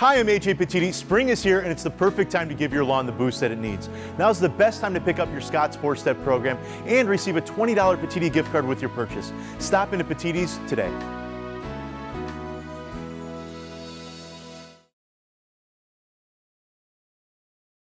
Hi, I'm AJ Petitti. Spring is here and it's the perfect time to give your lawn the boost that it needs. Now's the best time to pick up your Scotts 4-Step program and receive a $20 Petitti gift card with your purchase. Stop into Petitti's today.